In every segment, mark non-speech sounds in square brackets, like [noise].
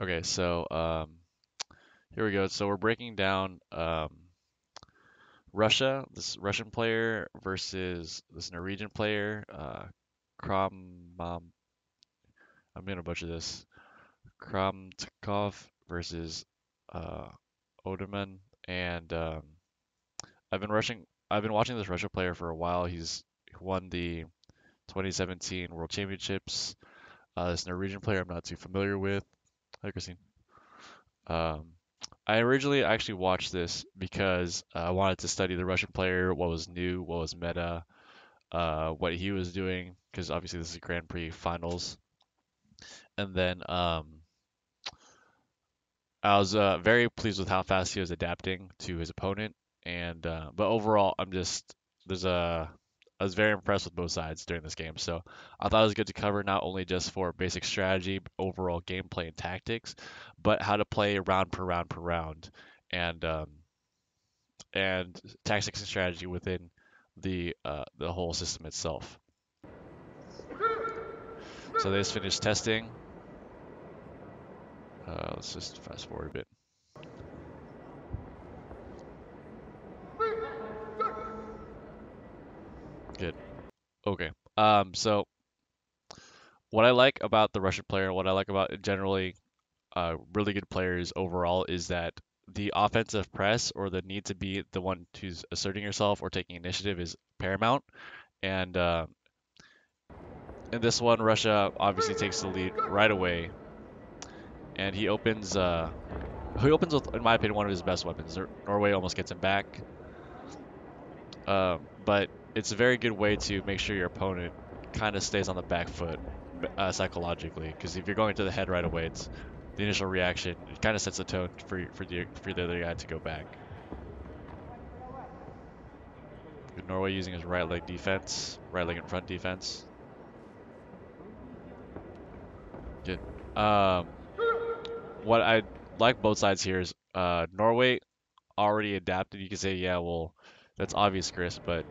Okay, so um, here we go. So we're breaking down um, Russia, this Russian player versus this Norwegian player, uh, Kram. Um, I'm gonna butcher this. Khramtcov versus uh, and um, I've been rushing. I've been watching this Russia player for a while. He's won the 2017 World Championships. Uh, this Norwegian player I'm not too familiar with. Hi, Christine. Um, I originally actually watched this because uh, I wanted to study the Russian player, what was new, what was meta, uh, what he was doing, because obviously this is Grand Prix finals. And then um, I was uh, very pleased with how fast he was adapting to his opponent. And uh, but overall, I'm just there's a I was very impressed with both sides during this game. So I thought it was good to cover not only just for basic strategy, overall gameplay and tactics, but how to play round per round per round, and um, and tactics and strategy within the uh, the whole system itself. So they just finished testing. Uh, let's just fast forward a bit. Good. Okay. Um, so what I like about the Russian player, what I like about generally uh, really good players overall is that the offensive press or the need to be the one who's asserting yourself or taking initiative is paramount. And uh, in this one, Russia obviously takes the lead right away, and he opens. Uh, he opens with, in my opinion, one of his best weapons. Norway almost gets him back, uh, but it's a very good way to make sure your opponent kind of stays on the back foot uh, psychologically. Because if you're going to the head right away, it's the initial reaction. It kind of sets the tone for for the for the other guy to go back. Norway using his right leg defense, right leg in front defense. Good. Um, what I like both sides here is uh, Norway already adapted. You can say, yeah, well, that's obvious, Chris, but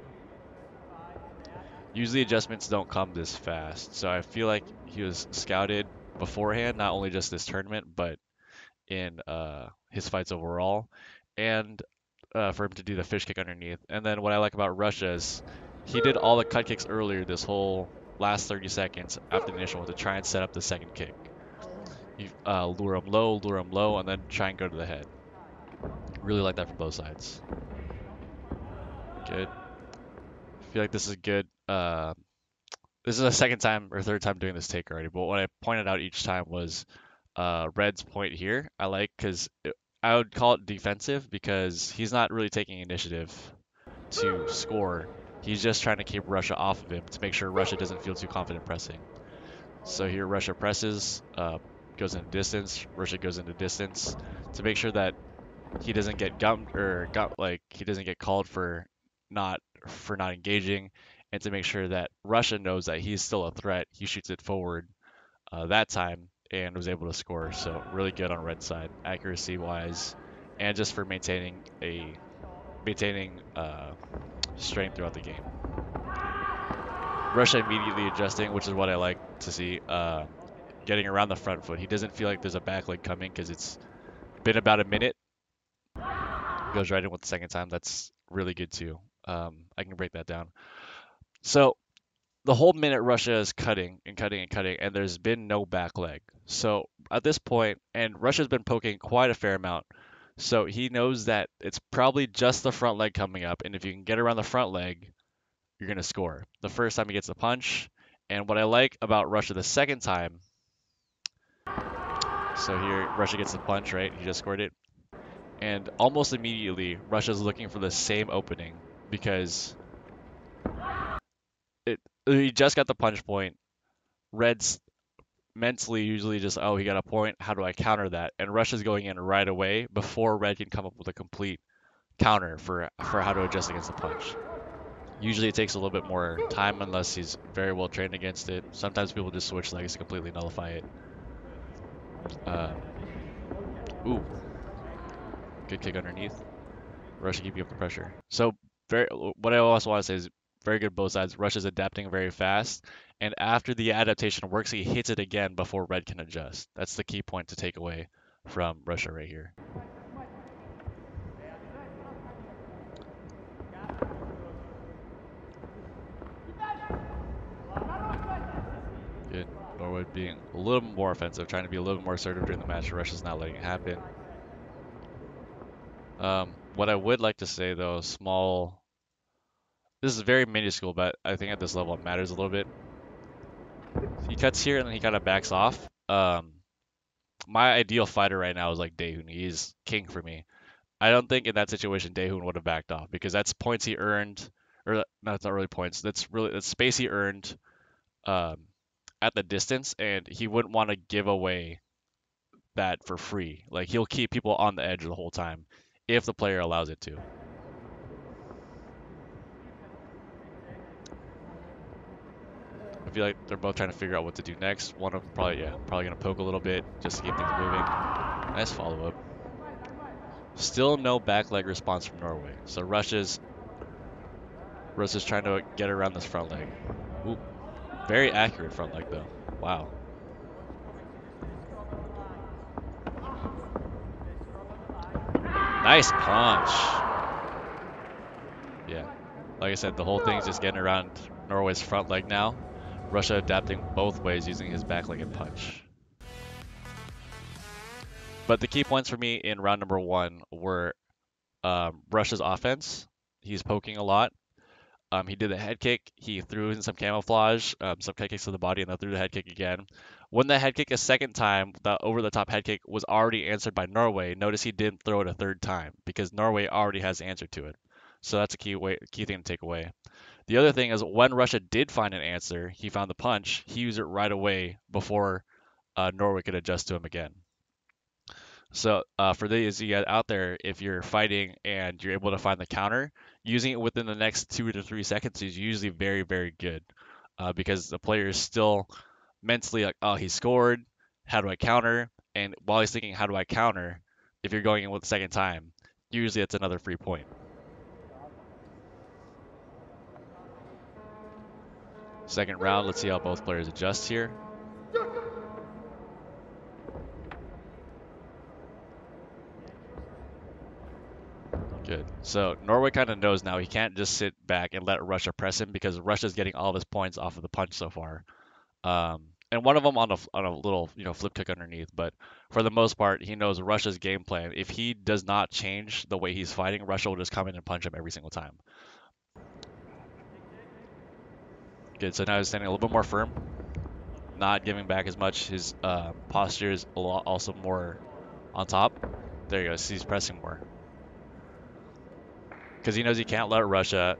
usually adjustments don't come this fast. So I feel like he was scouted beforehand, not only just this tournament, but in uh, his fights overall, and uh, for him to do the fish kick underneath. And then what I like about Russia is he did all the cut kicks earlier this whole last 30 seconds after the initial one to try and set up the second kick. You uh, lure him low, lure him low, and then try and go to the head. Really like that from both sides. Good. I feel like this is good. Uh, this is the second time or third time doing this take already, but what I pointed out each time was uh, Red's point here. I like because I would call it defensive because he's not really taking initiative to score. He's just trying to keep Russia off of him to make sure Russia doesn't feel too confident pressing. So here Russia presses, uh, goes into distance. Russia goes into distance to make sure that he doesn't get gummed or got like he doesn't get called for not for not engaging, and to make sure that Russia knows that he's still a threat. He shoots it forward uh, that time and was able to score. So really good on red side, accuracy wise, and just for maintaining a maintaining uh, strength throughout the game. Russia immediately adjusting, which is what I like to see. Uh, getting around the front foot. He doesn't feel like there's a back leg coming because it's been about a minute. Goes right in with the second time. That's really good too. Um, I can break that down. So the whole minute Russia is cutting and cutting and cutting, and there's been no back leg. So at this point, and Russia's been poking quite a fair amount. So he knows that it's probably just the front leg coming up, and if you can get around the front leg, you're gonna score. The first time he gets the punch, and what I like about Russia the second time so here, Russia gets the punch, right? He just scored it. And almost immediately, Russia's looking for the same opening because he just got the punch point. Red's mentally usually just, oh, he got a point. How do I counter that? And Russia's going in right away before Red can come up with a complete counter for for how to adjust against the punch. Usually it takes a little bit more time unless he's very well trained against it. Sometimes people just switch legs to completely nullify it. Uh, ooh. Good kick underneath. Russia keeping up the pressure. So very. What I also want to say is very good both sides. Russia's adapting very fast, And after the adaptation works, he hits it again before red can adjust. That's the key point to take away from Russia right here. Good. Norway being a little more offensive, trying to be a little more assertive during the match. Russia's not letting it happen. Um, what I would like to say though, small. This is very minuscule, but I think at this level it matters a little bit. He cuts here and then he kind of backs off. Um, my ideal fighter right now is like Daehun. He's king for me. I don't think in that situation Daehun would have backed off because that's points he earned, or no, that's not really points. That's really that's space he earned um, at the distance, and he wouldn't want to give away that for free. Like he'll keep people on the edge the whole time if the player allows it to. I feel like they're both trying to figure out what to do next. One of them probably, yeah, probably gonna poke a little bit just to keep things moving. Nice follow up. Still no back leg response from Norway. So Russia's Russia's trying to get around this front leg. Ooh, very accurate front leg though. Wow. Nice punch. Yeah. Like I said, the whole thing's just getting around Norway's front leg now. Russia adapting both ways using his back leg and punch. But the key points for me in round number one were um, Russia's offense. He's poking a lot. Um, he did a head kick. He threw in some camouflage, um, some head kicks to the body, and then threw the head kick again. When the head kick a second time, the over the top head kick was already answered by Norway. Notice he didn't throw it a third time because Norway already has the answer to it. So that's a key way, key thing to take away. The other thing is when Russia did find an answer, he found the punch. He used it right away before uh, Norway could adjust to him again. So uh, for these you guys out there, if you're fighting and you're able to find the counter, using it within the next two to three seconds is usually very, very good uh, because the player is still mentally like, oh, he scored. How do I counter? And while he's thinking, how do I counter? If you're going in with the second time, usually it's another free point. Second round, let's see how both players adjust here. Good. So Norway kind of knows now he can't just sit back and let Russia press him because Russia's getting all of his points off of the punch so far. Um, and one of them on a, on a little you know flip kick underneath. But for the most part, he knows Russia's game plan. If he does not change the way he's fighting, Russia will just come in and punch him every single time. Good. So now he's standing a little bit more firm, not giving back as much. His uh, posture is also more on top. There you go. he's pressing more because he knows he can't let Russia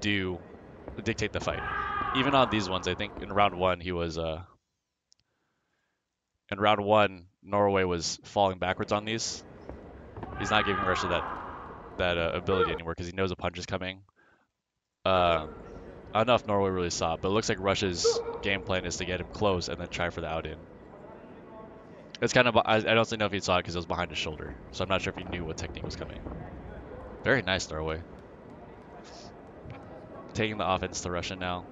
do dictate the fight. Even on these ones, I think in round one he was uh, in round one Norway was falling backwards on these. He's not giving Russia that that uh, ability anymore because he knows a punch is coming. Uh, I don't know if Norway really saw it, but it looks like Russia's game plan is to get him close and then try for the out in. It's kind of I, I don't know if he saw it because it was behind his shoulder, so I'm not sure if he knew what technique was coming. Very nice throwaway. Taking the offense to Russia now.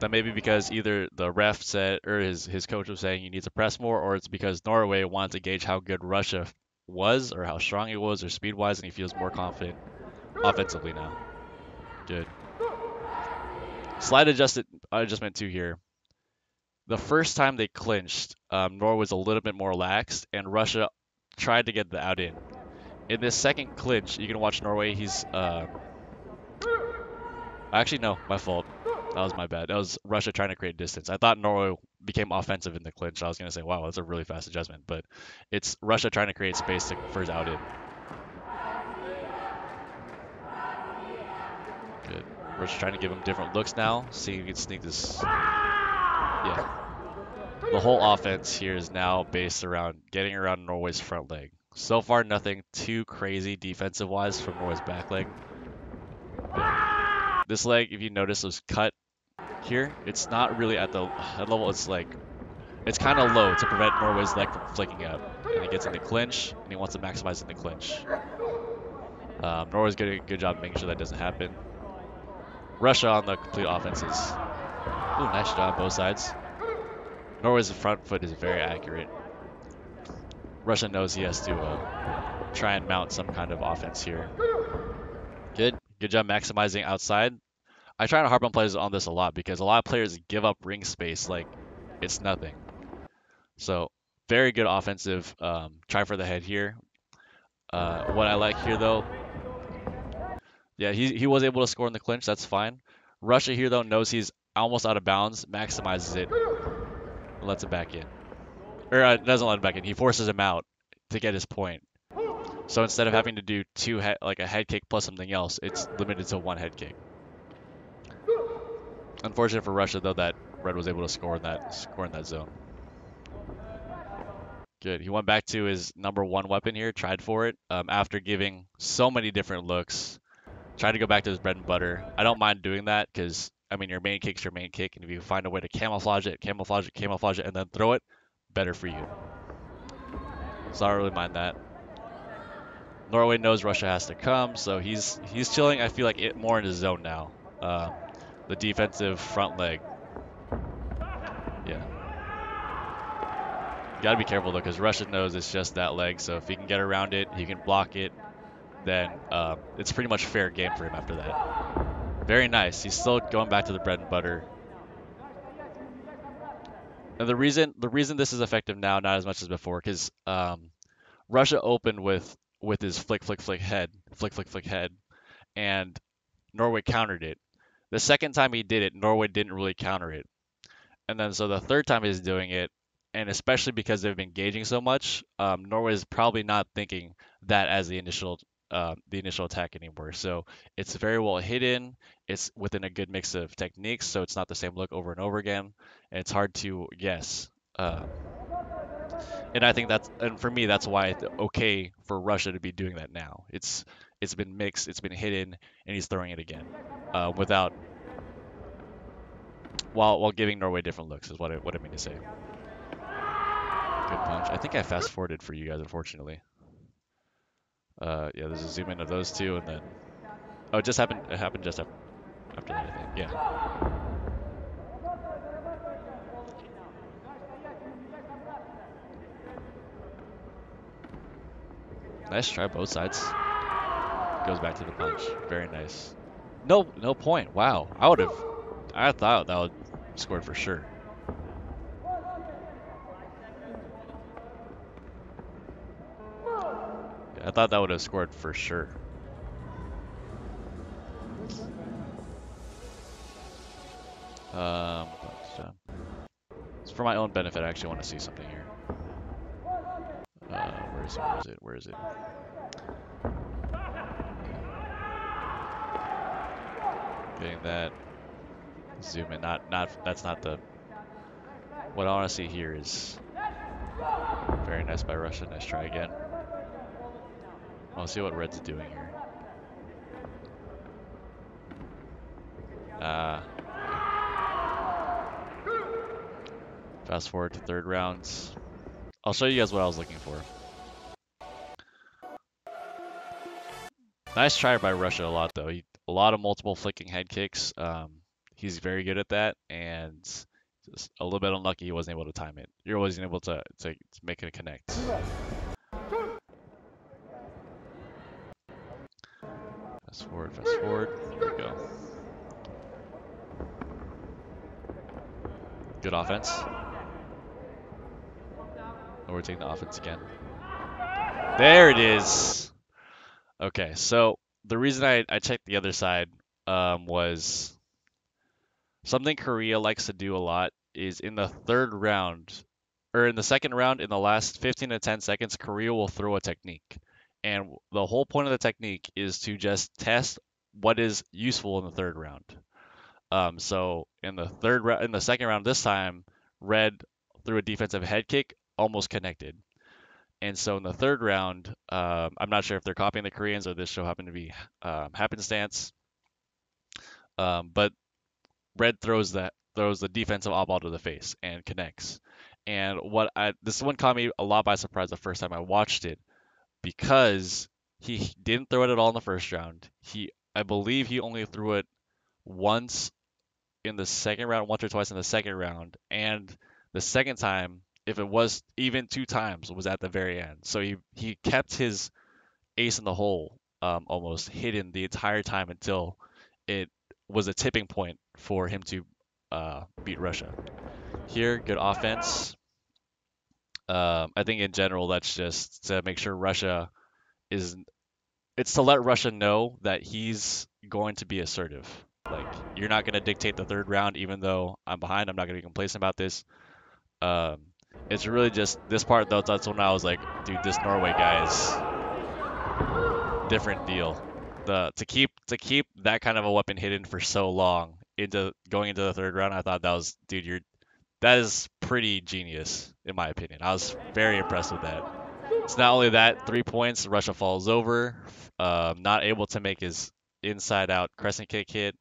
That may be because either the ref said, or his, his coach was saying he needs to press more, or it's because Norway wants to gauge how good Russia was, or how strong he was, or speed-wise, and he feels more confident offensively now. Good. Slight adjusted adjustment too here. The first time they clinched, um, Norway was a little bit more lax, and Russia tried to get the out in in this second clinch, you can watch Norway. He's uh, actually no, my fault. That was my bad. That was Russia trying to create distance. I thought Norway became offensive in the clinch. I was gonna say, wow, that's a really fast adjustment, but it's Russia trying to create space to, for his out in. Good. just trying to give him different looks now. See if he can sneak this. Yeah. The whole offense here is now based around getting around Norway's front leg. So far, nothing too crazy defensive-wise from Norway's back leg. This leg, if you notice, was cut here. It's not really at the head level. It's like, it's kind of low to prevent Norway's leg from flicking up. And he gets in the clinch, and he wants to maximize in the clinch. Um, Norway's doing a good job making sure that doesn't happen. Russia on the complete offenses. Ooh, nice job both sides. Norway's front foot is very accurate. Russia knows he has to uh, try and mount some kind of offense here. Good. Good job maximizing outside. I try to harp on players on this a lot because a lot of players give up ring space like it's nothing. So very good offensive um, try for the head here. Uh, what I like here though, yeah, he, he was able to score in the clinch. That's fine. Russia here though knows he's almost out of bounds, maximizes it, lets it back in. Or uh, doesn't let him back in. He forces him out to get his point. So instead of having to do two like a head kick plus something else, it's limited to one head kick. Unfortunate for Russia though that Red was able to score in that score in that zone. Good. He went back to his number one weapon here, tried for it um, after giving so many different looks. Tried to go back to his bread and butter. I don't mind doing that because I mean your main kick's your main kick, and if you find a way to camouflage it, camouflage it, camouflage it, and then throw it, better for you. So I don't really mind that. Norway knows Russia has to come, so he's he's chilling. I feel like it more in his zone now. Uh, the defensive front leg. Yeah. You gotta be careful though, because Russia knows it's just that leg. So if he can get around it, he can block it, then uh, it's pretty much fair game for him after that. Very nice. He's still going back to the bread and butter. And the reason the reason this is effective now, not as much as before, because um, Russia opened with with his flick flick flick head, flick flick flick head, and Norway countered it. The second time he did it, Norway didn't really counter it. And then so the third time he's doing it, and especially because they've been gauging so much, um, Norway is probably not thinking that as the initial uh, the initial attack anymore. So it's very well hidden. It's within a good mix of techniques, so it's not the same look over and over again, and it's hard to guess. Uh, and I think that's and for me that's why it's okay for Russia to be doing that now. It's it's been mixed, it's been hidden, and he's throwing it again uh, without while while giving Norway different looks is what I, what I mean to say. Good punch. I think I fast forwarded for you guys, unfortunately. Uh, yeah, there's a zoom in of those two, and then oh, it just happened. It happened just after, that, I think. Yeah. Nice try, both sides. Goes back to the punch. Very nice. No, no point. Wow. I would have. I thought that would scored for sure. Thought that would have scored for sure. Um, it's for my own benefit. I actually want to see something here. Uh, where is it? Where is it? Where is it? Getting that. Zoom in. Not, not. That's not the. What I want to see here is very nice by Russia. Nice try again. I want see what Red's doing here. Uh, fast forward to third rounds. I'll show you guys what I was looking for. Nice try by Russia a lot though. He, a lot of multiple flicking head kicks. Um, he's very good at that, and just a little bit unlucky he wasn't able to time it. You're always able to, to, to make it connect. Fast forward, fast forward. Here we go. Good offense. Oh, we're taking the offense again. There it is. Okay, so the reason I, I checked the other side um, was something Korea likes to do a lot is in the third round, or in the second round, in the last 15 to 10 seconds, Korea will throw a technique. And the whole point of the technique is to just test what is useful in the third round. Um, so in the third round, in the second round this time, Red threw a defensive head kick almost connected. And so in the third round, um, I'm not sure if they're copying the Koreans or this show happened to be um, happenstance. Um, but Red throws that throws the defensive odd to the face and connects. And what I this one caught me a lot by surprise the first time I watched it because he didn't throw it at all in the first round. He I believe he only threw it once in the second round, once or twice in the second round, and the second time, if it was even two times, was at the very end. So he he kept his ace in the hole um, almost hidden the entire time until it was a tipping point for him to uh, beat Russia. Here, good offense. Um, I think in general that's just to make sure Russia is. It's to let Russia know that he's going to be assertive. Like you're not going to dictate the third round, even though I'm behind. I'm not going to be complacent about this. Um, it's really just this part though. That's when I was like, dude, this Norway guy is different deal. The to keep to keep that kind of a weapon hidden for so long into going into the third round, I thought that was, dude, you're that is pretty genius in my opinion. I was very impressed with that. It's not only that, three points, Russia falls over, um, not able to make his inside out crescent kick hit.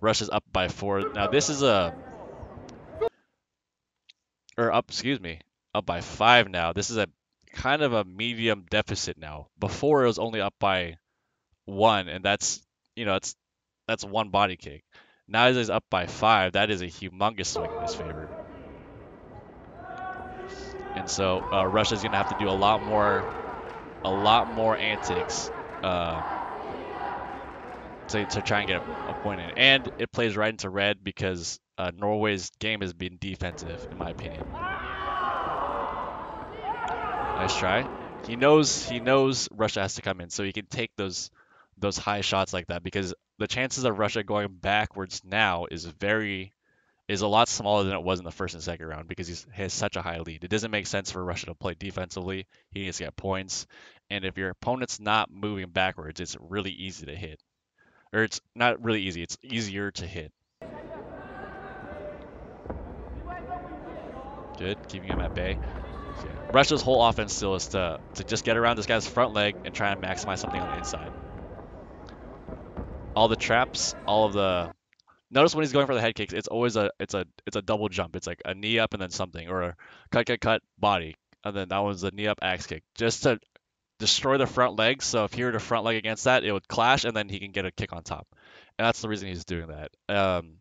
Russia's up by four. Now this is a, or up, excuse me, up by five now. This is a kind of a medium deficit now. Before it was only up by one, and that's, you know, it's that's one body kick. Now he's up by five. That is a humongous swing in his favor. And so uh, Russia's going to have to do a lot more, a lot more antics uh, to, to try and get a, point in. And it plays right into red because uh, Norway's game has been defensive, in my opinion. Nice try. He knows he knows Russia has to come in, so he can take those those high shots like that because the chances of Russia going backwards now is very is a lot smaller than it was in the first and second round because he has such a high lead. It doesn't make sense for Russia to play defensively. He needs to get points. And if your opponent's not moving backwards, it's really easy to hit. Or it's not really easy, it's easier to hit. Good, keeping him at bay. Yeah. Russia's whole offense still is to, to just get around this guy's front leg and try and maximize something on the inside. All the traps, all of the Notice when he's going for the head kicks, it's always a it's a it's a double jump. It's like a knee up and then something, or a cut cut cut body, and then that one's a knee up axe kick, just to destroy the front leg. So if he were to front leg against that, it would clash, and then he can get a kick on top. And that's the reason he's doing that. Um,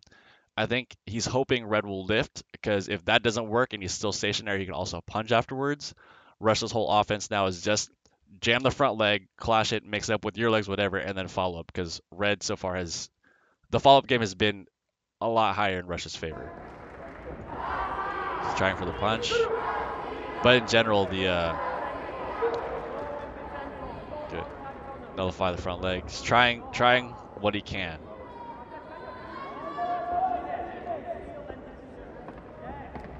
I think he's hoping Red will lift because if that doesn't work and he's still stationary, he can also punch afterwards. Russia's whole offense now is just jam the front leg, clash it, mix it up with your legs, whatever, and then follow up because Red so far has the follow-up game has been a lot higher in Russia's favor. He's trying for the punch, but in general, the uh, good nullify the front leg. He's trying, trying what he can.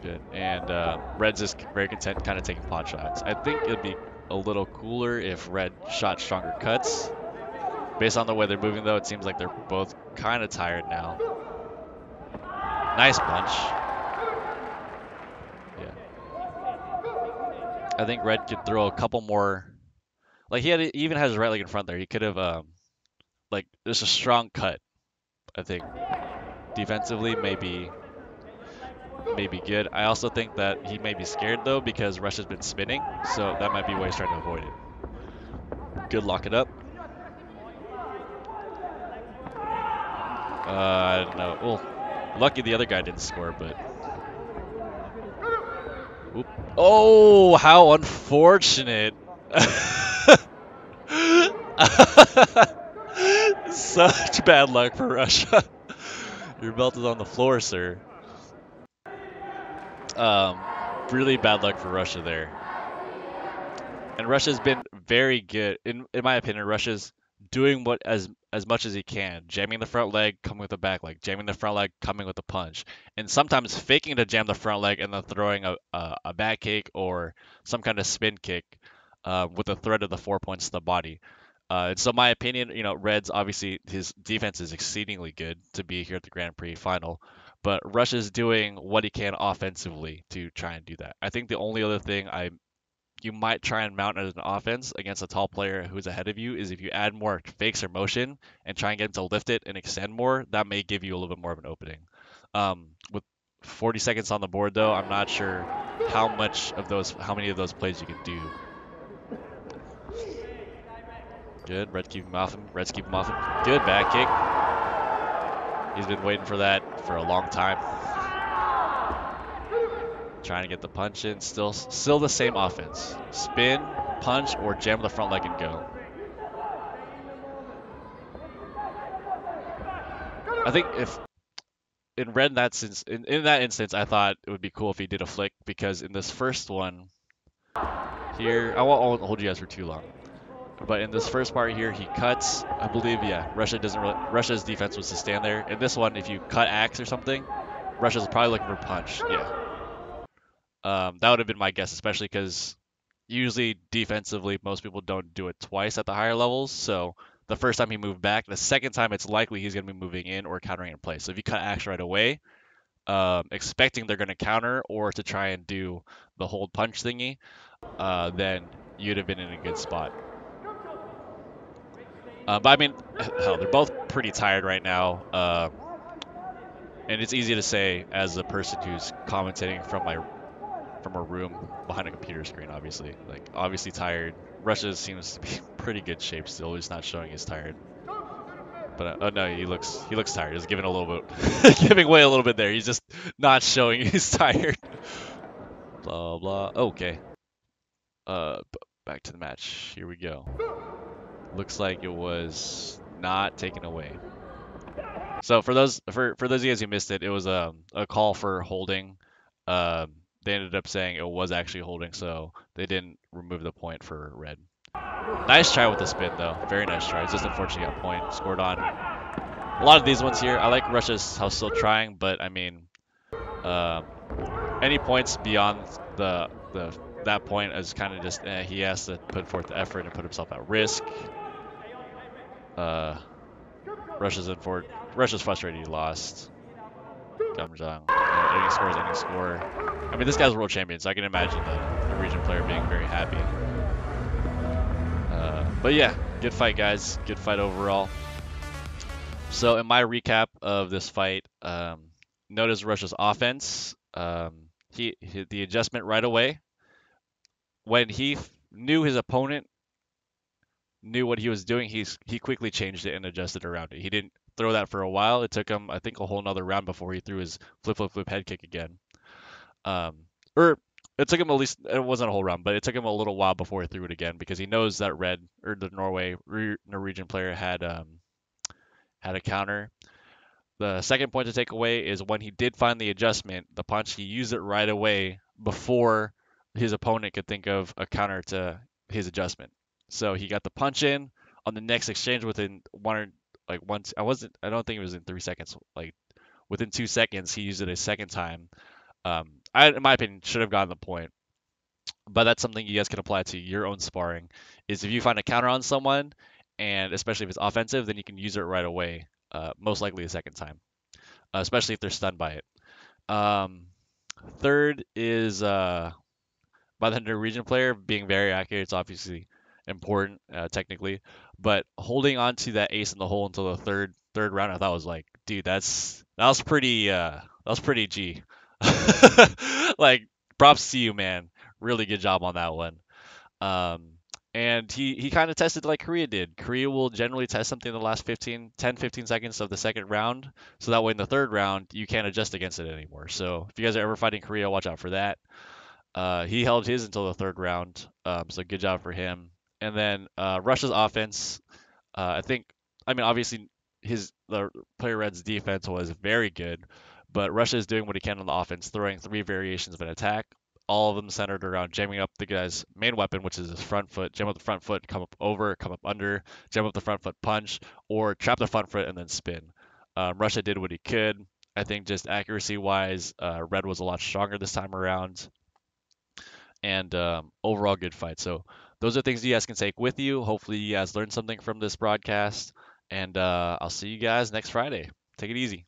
Good, and uh, Red's just very content, kind of taking pot shots. I think it'd be a little cooler if Red shot stronger cuts. Based on the way they're moving, though, it seems like they're both kind of tired now. Nice punch. Yeah. I think Red could throw a couple more. Like he had, he even has his right leg in front there. He could have, um, like, there's a strong cut. I think defensively maybe maybe good. I also think that he may be scared though because Rush has been spinning, so that might be why he's trying to avoid it. Good lock it up. Uh, I don't know. Well, lucky the other guy didn't score, but. Oop. Oh, how unfortunate. [laughs] Such bad luck for Russia. Your belt is on the floor, sir. Um, really bad luck for Russia there. And Russia's been very good, in in my opinion. Russia's doing what as as much as he can, jamming the front leg, coming with the back leg, jamming the front leg, coming with the punch, and sometimes faking to jam the front leg and then throwing a, a, a back kick or some kind of spin kick uh, with the threat of the four points to the body. Uh, and so, my opinion, you know, Reds obviously his defense is exceedingly good to be here at the Grand Prix final, but Rush is doing what he can offensively to try and do that. I think the only other thing I you might try and mount as an offense against a tall player who's ahead of you is if you add more fakes or motion and try and get him to lift it and extend more, that may give you a little bit more of an opening. Um, with 40 seconds on the board though, I'm not sure how much of those, how many of those plays you can do. Good, Red keep him off him. Reds keep him off him. Good back kick. He's been waiting for that for a long time. Trying to get the punch in. Still, still the same offense. Spin, punch, or jam the front leg and go. I think if in red that sense, in, in that instance, I thought it would be cool if he did a flick because in this first one here, I won't, I won't hold you guys for too long. But in this first part here, he cuts. I believe, yeah, Russia doesn't really. Russia's defense was to stand there. In this one, if you cut axe or something, Russia's probably looking for punch. Yeah. Um, that would have been my guess, especially because usually defensively, most people don't do it twice at the higher levels. So the first time he moved back, the second time it's likely he's going to be moving in or countering in place. So if you cut axe right away, um, expecting they're going to counter or to try and do the hold punch thingy, uh, then you'd have been in a good spot. Uh, but I mean, [laughs] hell, they're both pretty tired right now. Uh, and it's easy to say as a person who's commentating from my from a room behind a computer screen. Obviously, like obviously tired. Russia seems to be [laughs] pretty good shape still. He's not showing he's tired. But uh, oh no, he looks he looks tired. He's giving a little bit, [laughs] giving way a little bit there. He's just not showing [laughs] he's tired. blah blah. Okay. Uh, back to the match. Here we go looks like it was not taken away. So for those for for those of you guys who missed it, it was a a call for holding. Um, they ended up saying it was actually holding, so they didn't remove the point for red. Nice try with the spin though, very nice try. It's just unfortunately got point scored on. A lot of these ones here, I like Russia's how still trying, but I mean, um, any points beyond the the that point is kind of just eh, he has to put forth the effort and put himself at risk. Uh, Russia's in for Russia's frustrated he lost. Gamjeom. Any score is any score. I mean, this guy's world champion, so I can imagine the Norwegian player being very happy. Uh, but yeah, good fight, guys. Good fight overall. So in my recap of this fight, um, notice Russia's offense. Um, he, he the adjustment right away when he knew his opponent knew what he was doing, he's he quickly changed it and adjusted around it. He didn't throw that for a while. It took him, I think, a whole another round before he threw his flip flip flip head kick again. Um, or it took him at least it wasn't a whole round, but it took him a little while before he threw it again because he knows that red or the Norway Norwegian player had um, had a counter. The second point to take away is when he did find the adjustment, the punch, he used it right away before his opponent could think of a counter to his adjustment. So he got the punch in on the next exchange within one or like once. I wasn't. I don't think it was in three seconds. Like within two seconds, he used it a second time. Um, I, in my opinion, should have gotten the point. But that's something you guys can apply to your own sparring. Is if you find a counter on someone, and especially if it's offensive, then you can use it right away. Uh, most likely a second time, uh, especially if they're stunned by it. Um, third is uh, by the Norwegian player being very accurate. It's obviously important uh, technically, but holding on to that ace in the hole until the third third round, I thought was like, dude, that's that was pretty uh, that was pretty G. [laughs] like props to you, man. Really good job on that one. Um, and he, he kind of tested like Korea did. Korea will generally test something in the last 15, 10, 15 seconds of the second round. So that way in the third round, you can't adjust against it anymore. So if you guys are ever fighting Korea, watch out for that. Uh, he held his until the third round. Um, so good job for him. And then uh, Russia's offense, uh, I think, I mean, obviously his the player Red's defense was very good, but Russia is doing what he can on the offense, throwing three variations of an attack, all of them centered around jamming up the guy's main weapon, which is his front foot, jam up the front foot, come up over, come up under, jam up the front foot punch, or trap the front foot and then spin. Um, Russia did what he could. I think just accuracy wise, uh, Red was a lot stronger this time around. And um, overall, good fight. So those are things you guys can take with you. Hopefully, you guys learned something from this broadcast. And uh, I'll see you guys next Friday. Take it easy.